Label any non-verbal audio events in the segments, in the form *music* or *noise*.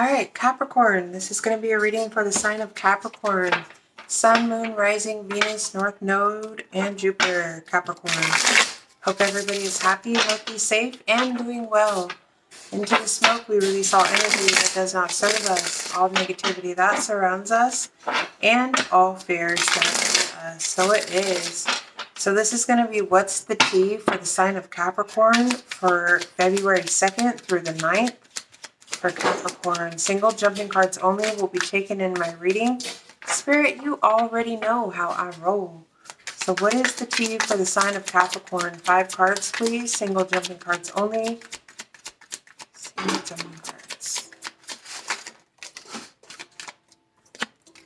All right, Capricorn. This is going to be a reading for the sign of Capricorn. Sun, Moon, Rising, Venus, North Node, and Jupiter. Capricorn. Hope everybody is happy, healthy, safe, and doing well. Into the smoke, we release all energy that does not serve us, all negativity that surrounds us, and all fears that us. So it is. So this is going to be what's the tea for the sign of Capricorn for February 2nd through the 9th for Capricorn. Single jumping cards only will be taken in my reading. Spirit, you already know how I roll. So what is the key for the sign of Capricorn? Five cards, please. Single jumping cards only. Single jumping cards.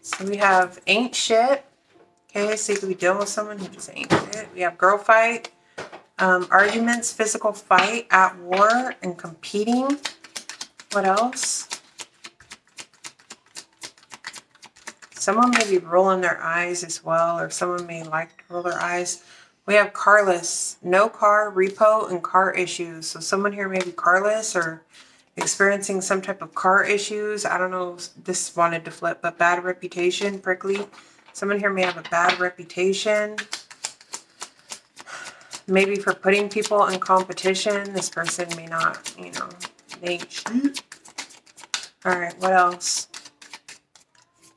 So we have Ain't Shit. Okay, so you could be dealing with someone who just ain't shit. We have Girl Fight. Um, arguments, physical fight, at war, and competing. What else? Someone may be rolling their eyes as well, or someone may like to roll their eyes. We have carless, no car, repo, and car issues. So someone here may be carless or experiencing some type of car issues. I don't know this wanted to flip, but bad reputation, prickly. Someone here may have a bad reputation. Maybe for putting people in competition. This person may not, you know, all right, what else?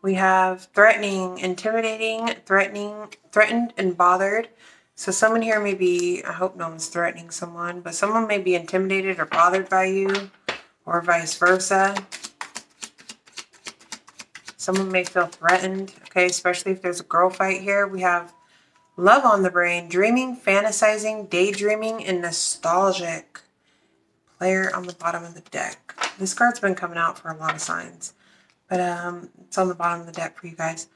We have threatening, intimidating, threatening, threatened, and bothered. So someone here may be, I hope no one's threatening someone, but someone may be intimidated or bothered by you, or vice versa. Someone may feel threatened, okay, especially if there's a girl fight here. We have love on the brain, dreaming, fantasizing, daydreaming, and nostalgic player on the bottom of the deck. This card's been coming out for a lot of signs, but um, it's on the bottom of the deck for you guys.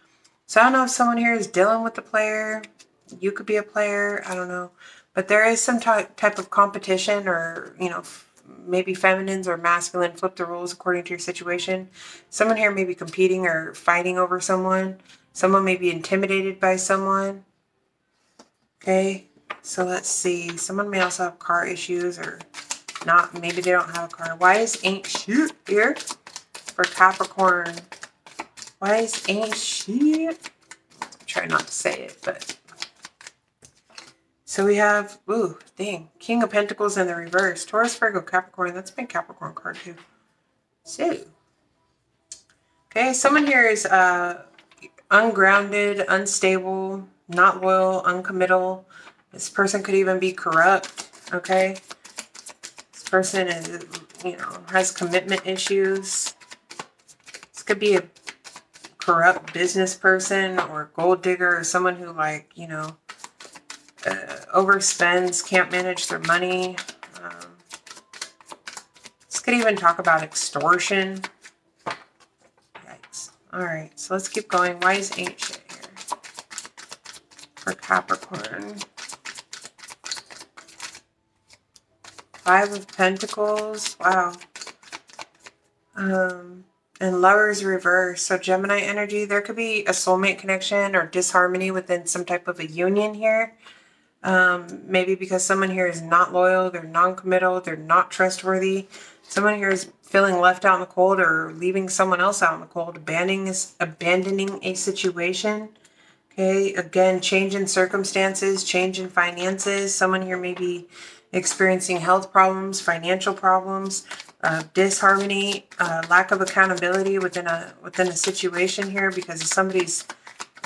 So I don't know if someone here is dealing with the player. You could be a player. I don't know. But there is some type of competition or, you know, maybe feminines or masculine. Flip the rules according to your situation. Someone here may be competing or fighting over someone. Someone may be intimidated by someone. Okay, so let's see. Someone may also have car issues or not, maybe they don't have a card. Why is ain't shit here for Capricorn? Why is ain't shit? Try not to say it, but. So we have, ooh, dang, King of Pentacles in the reverse. Taurus, Virgo, Capricorn. That's my Capricorn card too. So. Okay, someone here is uh, ungrounded, unstable, not loyal, uncommittal. This person could even be corrupt, okay? Person is, you know, has commitment issues. This could be a corrupt business person or gold digger or someone who like, you know, uh, overspends, can't manage their money. Um, this could even talk about extortion. Yikes. All right, so let's keep going. Why is ancient here? For Capricorn. Five of Pentacles. Wow. Um, and Lovers reverse. So Gemini energy, there could be a soulmate connection or disharmony within some type of a union here. Um, maybe because someone here is not loyal, they're non-committal, they're not trustworthy. Someone here is feeling left out in the cold or leaving someone else out in the cold, abandoning, abandoning a situation. Okay, again, change in circumstances, change in finances. Someone here may be experiencing health problems, financial problems, uh, disharmony, uh, lack of accountability within a within a situation here because of somebody's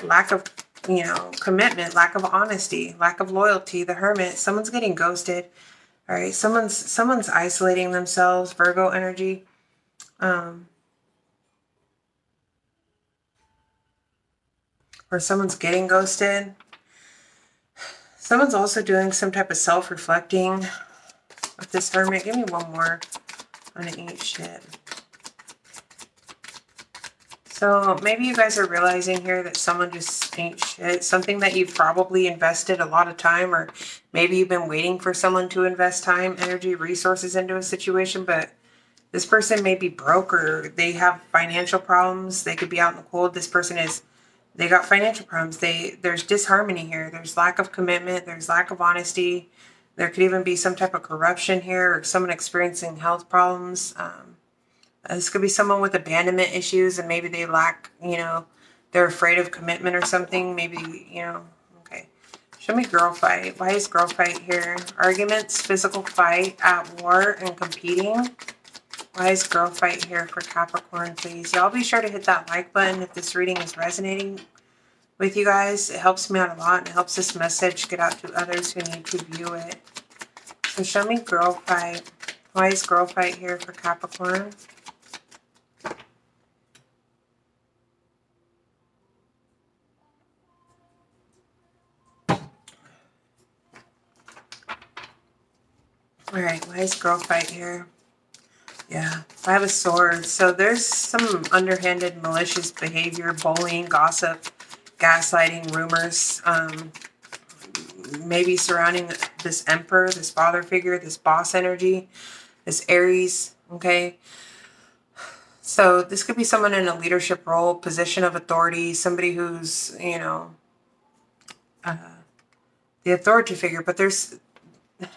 lack of you know commitment, lack of honesty, lack of loyalty. The Hermit, someone's getting ghosted. All right, someone's someone's isolating themselves. Virgo energy. Um, or someone's getting ghosted. Someone's also doing some type of self-reflecting with this hermit. Give me one more on each shit. So maybe you guys are realizing here that someone just ain't shit. Something that you've probably invested a lot of time or maybe you've been waiting for someone to invest time, energy, resources into a situation, but this person may be broke or they have financial problems. They could be out in the cold. This person is they got financial problems. They there's disharmony here. There's lack of commitment. There's lack of honesty. There could even be some type of corruption here, or someone experiencing health problems. Um, this could be someone with abandonment issues and maybe they lack, you know, they're afraid of commitment or something. Maybe, you know, okay. Show me girl fight. Why is girl fight here? Arguments, physical fight, at war, and competing. Why is girl fight here for Capricorn, please? Y'all be sure to hit that like button if this reading is resonating with you guys. It helps me out a lot and it helps this message get out to others who need to view it. So show me girl fight. Why is girl fight here for Capricorn? Alright, why is girl fight here? Yeah, I have a sword. So there's some underhanded, malicious behavior, bullying, gossip, gaslighting, rumors, um, maybe surrounding this emperor, this father figure, this boss energy, this Aries, okay? So this could be someone in a leadership role, position of authority, somebody who's, you know, uh, the authority figure, but there's *sighs*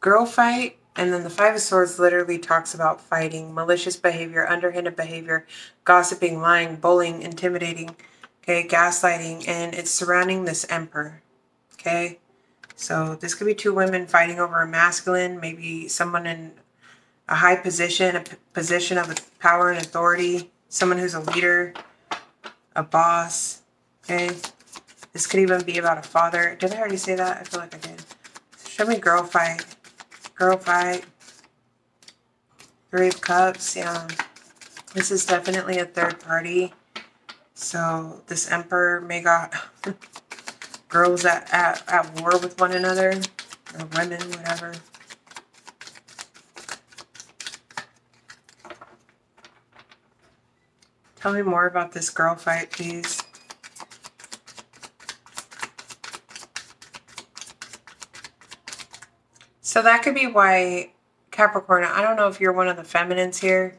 girl fight and then the Five of Swords literally talks about fighting, malicious behavior, underhanded behavior, gossiping, lying, bullying, intimidating, okay, gaslighting, and it's surrounding this emperor, okay? So this could be two women fighting over a masculine, maybe someone in a high position, a position of power and authority, someone who's a leader, a boss, okay? This could even be about a father. Did I already say that? I feel like I did. Show me girl fight. Girl fight. Three of Cups, yeah. This is definitely a third party. So this Emperor may got *laughs* girls at, at, at war with one another. Or women, whatever. Tell me more about this girl fight, please. So that could be why Capricorn, I don't know if you're one of the feminines here,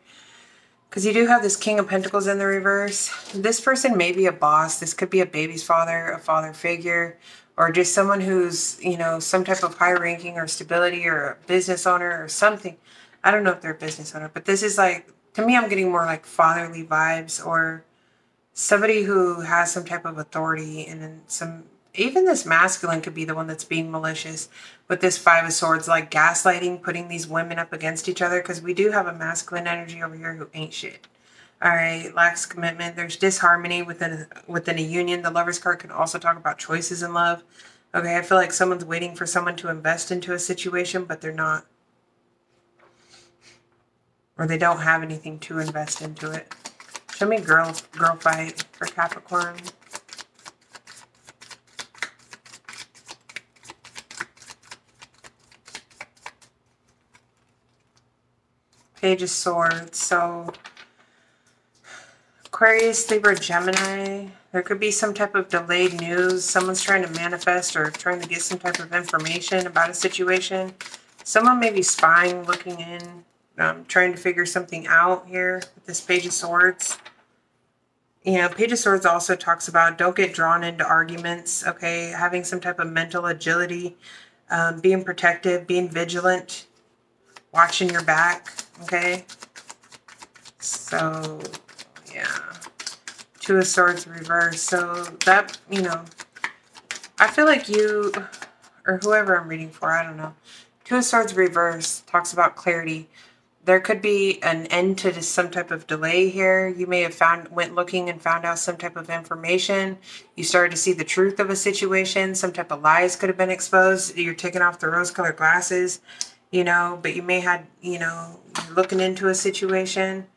because you do have this King of Pentacles in the reverse. This person may be a boss. This could be a baby's father, a father figure, or just someone who's, you know, some type of high ranking or stability or a business owner or something. I don't know if they're a business owner, but this is like, to me, I'm getting more like fatherly vibes or somebody who has some type of authority and some even this masculine could be the one that's being malicious with this five of swords like gaslighting putting these women up against each other because we do have a masculine energy over here who ain't shit. All right lacks commitment. There's disharmony within within a union. The lovers card can also talk about choices in love. Okay i feel like someone's waiting for someone to invest into a situation but they're not. Or they don't have anything to invest into it. Show me girl girl fight for capricorn Page of Swords. So Aquarius, Libra, Gemini. There could be some type of delayed news. Someone's trying to manifest or trying to get some type of information about a situation. Someone may be spying, looking in, um, trying to figure something out here with this Page of Swords. You know, Page of Swords also talks about don't get drawn into arguments, okay? Having some type of mental agility, um, being protective, being vigilant, watching your back, okay? So, yeah. Two of Swords reverse. So that, you know, I feel like you, or whoever I'm reading for, I don't know. Two of Swords reverse talks about clarity. There could be an end to some type of delay here. You may have found went looking and found out some type of information. You started to see the truth of a situation. Some type of lies could have been exposed. You're taking off the rose-colored glasses you know, but you may have, you know, looking into a situation.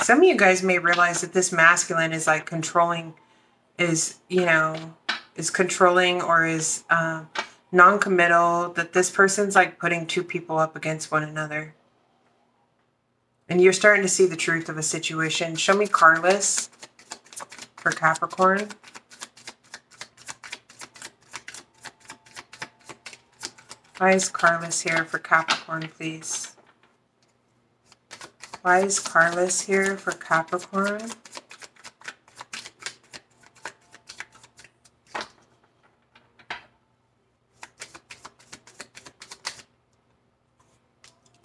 Some of you guys may realize that this masculine is like controlling, is, you know, is controlling or is uh, non-committal, that this person's like putting two people up against one another. And you're starting to see the truth of a situation. Show me Carless for Capricorn. Why is Carless here for Capricorn, please? Why is Carless here for Capricorn?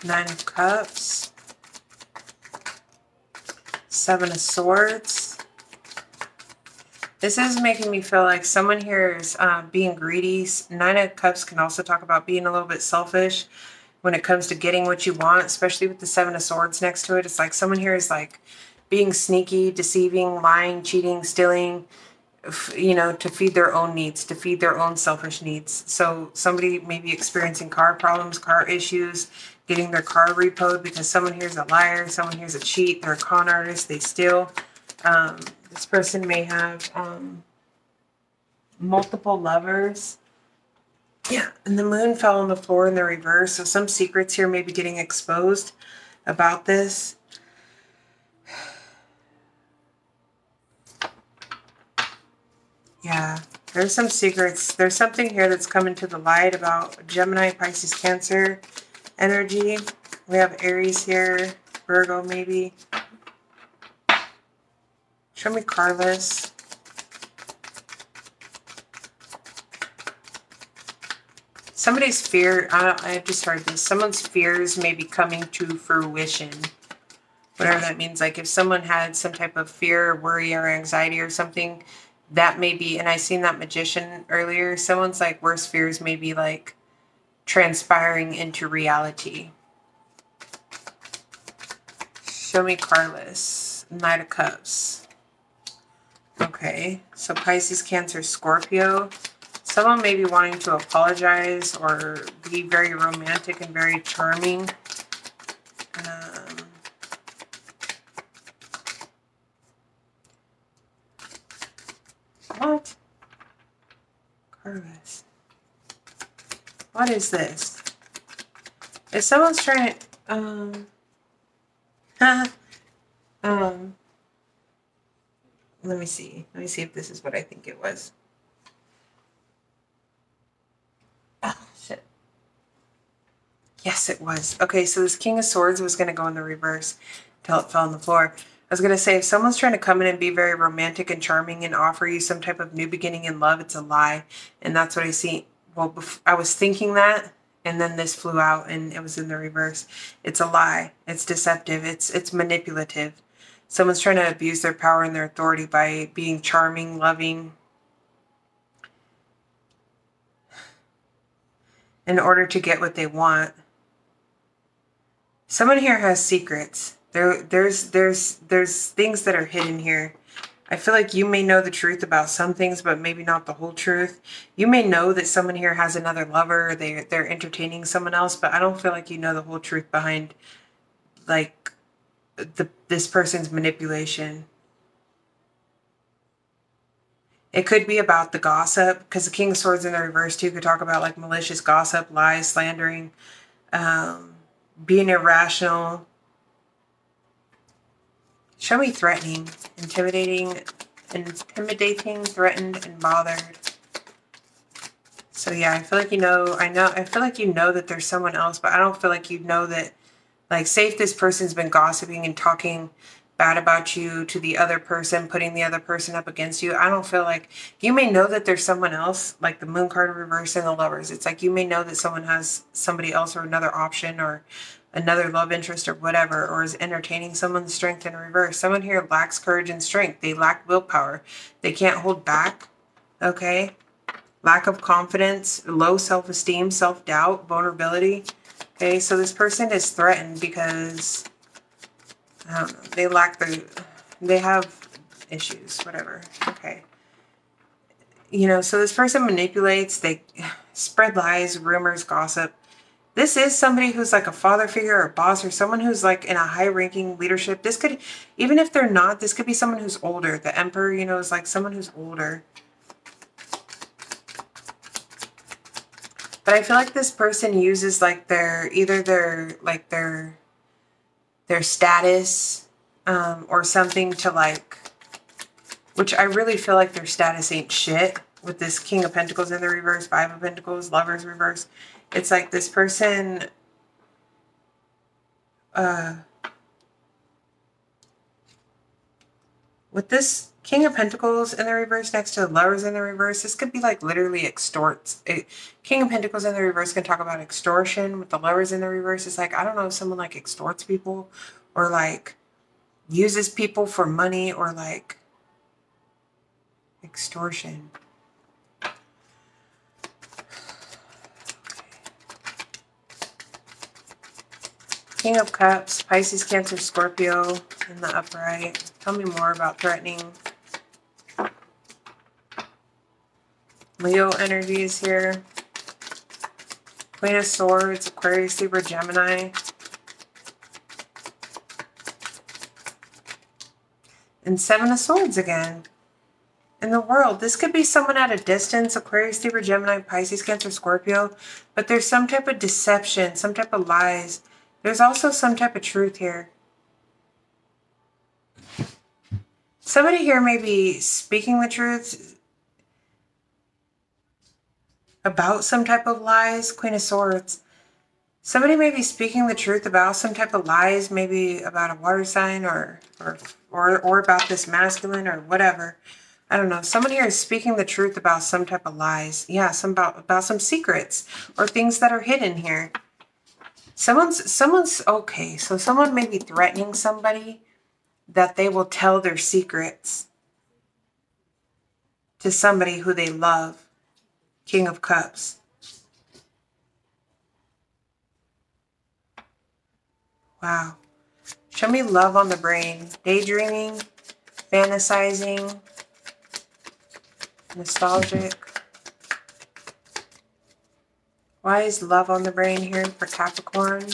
Nine of Cups. Seven of Swords. This is making me feel like someone here is uh, being greedy. Nine of Cups can also talk about being a little bit selfish when it comes to getting what you want, especially with the Seven of Swords next to it. It's like someone here is like being sneaky, deceiving, lying, cheating, stealing, you know, to feed their own needs, to feed their own selfish needs. So somebody may be experiencing car problems, car issues, getting their car repoed because someone here's a liar, someone here's a cheat, they're a con artist, they steal. Um, this person may have um, multiple lovers. Yeah, and the moon fell on the floor in the reverse, so some secrets here may be getting exposed about this. Yeah, there's some secrets. There's something here that's coming to the light about Gemini, Pisces, Cancer energy. We have Aries here, Virgo maybe. Show me Carless. Somebody's fear, I, I just heard this, someone's fears may be coming to fruition. Whatever that means. Like if someone had some type of fear, worry, or anxiety or something, that may be, and I seen that magician earlier, someone's like worst fears may be like transpiring into reality. Show me Carless. Knight of Cups. Okay, so Pisces, Cancer, Scorpio. Someone may be wanting to apologize or be very romantic and very charming. Um, what? Carless. What is this? If someone's trying to, um, *laughs* let me see. Let me see if this is what I think it was. Oh, shit. Yes, it was. Okay, so this King of Swords was going to go in the reverse until it fell on the floor. I was going to say, if someone's trying to come in and be very romantic and charming and offer you some type of new beginning in love, it's a lie. And that's what I see well, I was thinking that, and then this flew out, and it was in the reverse. It's a lie. It's deceptive. It's it's manipulative. Someone's trying to abuse their power and their authority by being charming, loving, in order to get what they want. Someone here has secrets. There, there's, there's, there's things that are hidden here I feel like you may know the truth about some things, but maybe not the whole truth. You may know that someone here has another lover, they they're entertaining someone else, but I don't feel like you know the whole truth behind like the this person's manipulation. It could be about the gossip, because the King of Swords in the reverse too could talk about like malicious gossip, lies, slandering, um, being irrational, Show me threatening, intimidating, intimidating, threatened, and bothered. So yeah, I feel like you know, I know, I feel like you know that there's someone else, but I don't feel like you know that, like, say if this person's been gossiping and talking bad about you to the other person, putting the other person up against you. I don't feel like you may know that there's someone else, like the moon card in reverse and the lovers. It's like you may know that someone has somebody else or another option or another love interest or whatever, or is entertaining someone's strength in reverse. Someone here lacks courage and strength. They lack willpower. They can't hold back. Okay. Lack of confidence, low self esteem, self doubt, vulnerability. Okay. So this person is threatened because they lack the, they have issues, whatever. Okay. You know, so this person manipulates, they *sighs* spread lies, rumors, gossip this is somebody who's like a father figure or boss or someone who's like in a high ranking leadership. This could, even if they're not, this could be someone who's older. The emperor, you know, is like someone who's older. But I feel like this person uses like their, either their, like their, their status um, or something to like, which I really feel like their status ain't shit with this King of Pentacles in the reverse, Five of Pentacles, Lovers reverse. It's like this person uh with this King of Pentacles in the reverse next to Lovers in the reverse, this could be like literally extorts. It, King of Pentacles in the reverse can talk about extortion. With the Lovers in the reverse, it's like, I don't know if someone like extorts people or like uses people for money or like extortion. King of Cups, Pisces, Cancer, Scorpio in the upright. Tell me more about threatening. Leo energy is here. Queen of Swords, Aquarius, Libra, Gemini. And Seven of Swords again. In the world, this could be someone at a distance, Aquarius, Libra, Gemini, Pisces, Cancer, Scorpio. But there's some type of deception, some type of lies. There's also some type of truth here. Somebody here may be speaking the truth about some type of lies, Queen of Swords. Somebody may be speaking the truth about some type of lies, maybe about a water sign or or or, or about this masculine or whatever. I don't know. Someone here is speaking the truth about some type of lies. Yeah, some about about some secrets or things that are hidden here. Someone's someone's okay. So someone may be threatening somebody that they will tell their secrets to somebody who they love. King of Cups. Wow. Show me love on the brain. Daydreaming, fantasizing, nostalgic. Why is love on the brain here for Capricorn?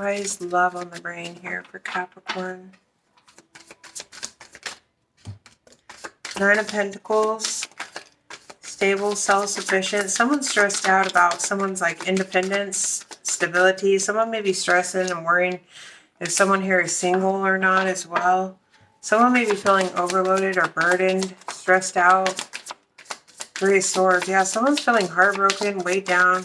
Why is love on the brain here for Capricorn? Nine of Pentacles. Stable, self-sufficient. Someone's stressed out about someone's like independence, stability. Someone may be stressing and worrying if someone here is single or not as well. Someone may be feeling overloaded or burdened, stressed out. Three of Swords. Yeah, someone's feeling heartbroken, weighed down,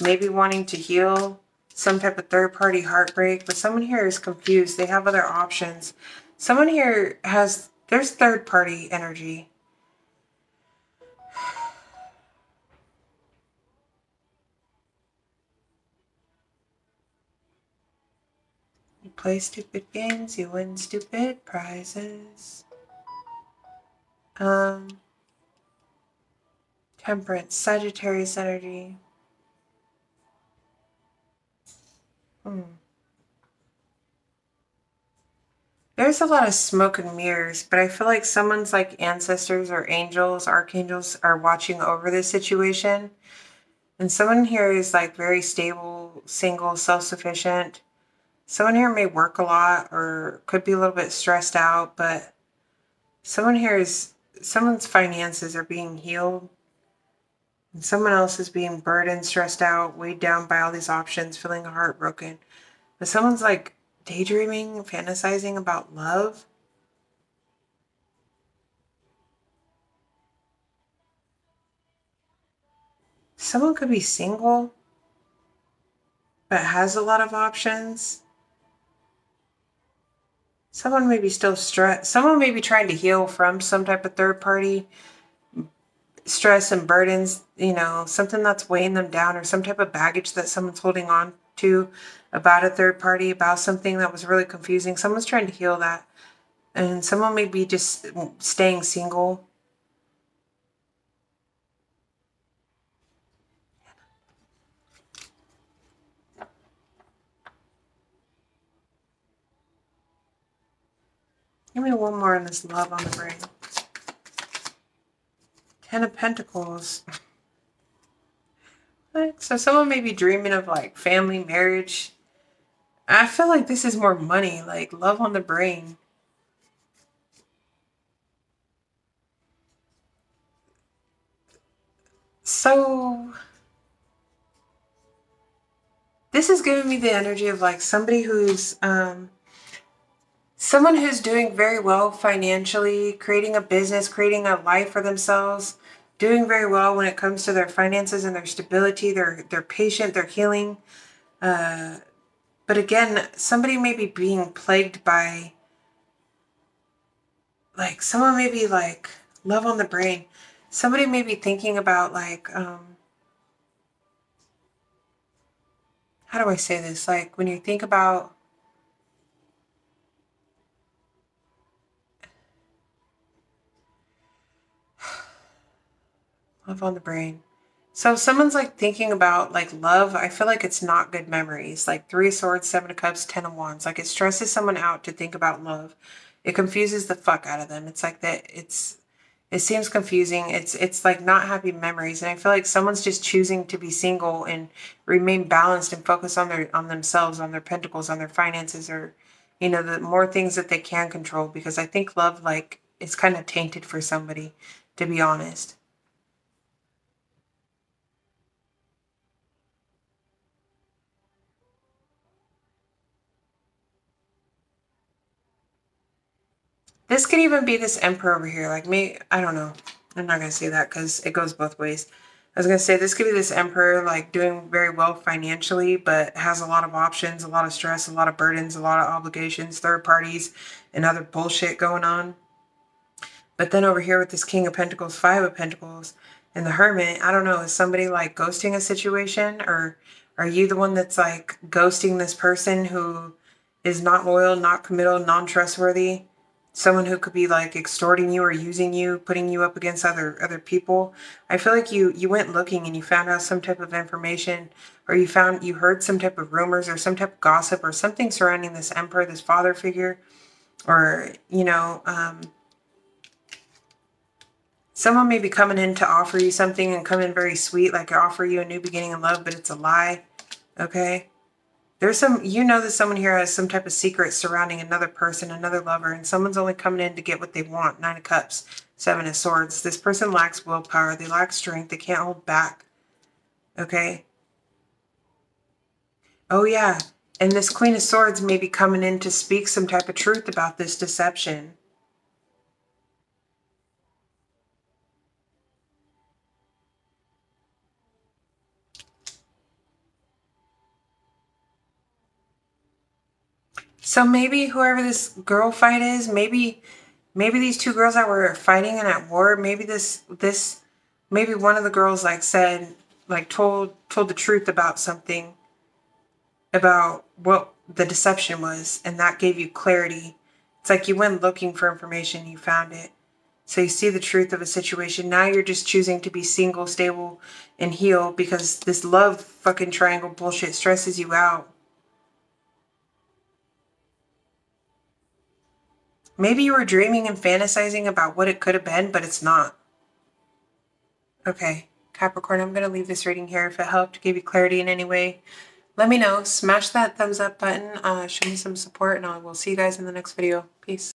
maybe wanting to heal some type of third-party heartbreak, but someone here is confused. They have other options. Someone here has, there's third-party energy. You play stupid games, you win stupid prizes. Um, Temperance, Sagittarius energy. Hmm. There's a lot of smoke and mirrors, but I feel like someone's like ancestors or angels, archangels are watching over this situation. And someone here is like very stable, single, self-sufficient. Someone here may work a lot or could be a little bit stressed out, but someone here is someone's finances are being healed. And someone else is being burdened, stressed out, weighed down by all these options, feeling heartbroken. But someone's like daydreaming, fantasizing about love. Someone could be single, but has a lot of options. Someone may be still stressed. Someone may be trying to heal from some type of third party stress and burdens, you know, something that's weighing them down or some type of baggage that someone's holding on to about a third party, about something that was really confusing. Someone's trying to heal that. And someone may be just staying single. Give me one more on this love on the brain. Ten of Pentacles. So someone may be dreaming of like family, marriage. I feel like this is more money, like love on the brain. So this is giving me the energy of like somebody who's um someone who's doing very well financially, creating a business, creating a life for themselves, doing very well when it comes to their finances and their stability. They're they're patient. They're healing. Uh, But again, somebody may be being plagued by, like, someone may be like, love on the brain. Somebody may be thinking about, like, um, how do I say this? Like, when you think about, love on the brain. So if someone's like thinking about like love, I feel like it's not good memories. Like three of swords, seven of cups, ten of wands. Like it stresses someone out to think about love. It confuses the fuck out of them. It's like that it's it seems confusing. It's it's like not happy memories. And I feel like someone's just choosing to be single and remain balanced and focus on their on themselves, on their pentacles, on their finances or you know, the more things that they can control because I think love like is kind of tainted for somebody, to be honest. This could even be this emperor over here. Like me, I don't know. I'm not going to say that because it goes both ways. I was going to say this could be this emperor like doing very well financially, but has a lot of options, a lot of stress, a lot of burdens, a lot of obligations, third parties, and other bullshit going on. But then over here with this King of Pentacles, Five of Pentacles, and the Hermit, I don't know, is somebody like ghosting a situation or are you the one that's like ghosting this person who is not loyal, not committal, non-trustworthy? Someone who could be like extorting you or using you, putting you up against other other people. I feel like you you went looking and you found out some type of information or you found you heard some type of rumors or some type of gossip or something surrounding this emperor, this father figure or, you know, um someone may be coming in to offer you something and come in very sweet like offer you a new beginning in love, but it's a lie. Okay? There's some, you know that someone here has some type of secret surrounding another person, another lover, and someone's only coming in to get what they want. Nine of Cups, Seven of Swords. This person lacks willpower. They lack strength. They can't hold back. Okay? Oh, yeah. And this Queen of Swords may be coming in to speak some type of truth about this deception. So maybe whoever this girl fight is, maybe maybe these two girls that were fighting and at war, maybe this this maybe one of the girls like said like told told the truth about something about what the deception was and that gave you clarity. It's like you went looking for information, you found it. So you see the truth of a situation. Now you're just choosing to be single, stable, and heal because this love fucking triangle bullshit stresses you out. Maybe you were dreaming and fantasizing about what it could have been, but it's not. Okay, Capricorn, I'm going to leave this reading here. If it helped, give you clarity in any way, let me know. Smash that thumbs up button. Uh, show me some support, and I will see you guys in the next video. Peace.